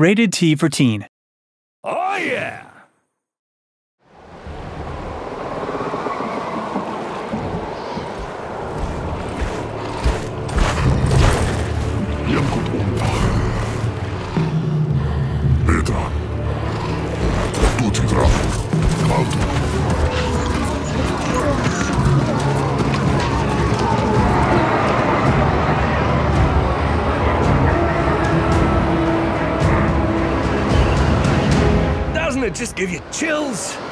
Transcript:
Rated T for Teen. Oh, yeah! Jonkun Doesn't it just give you chills?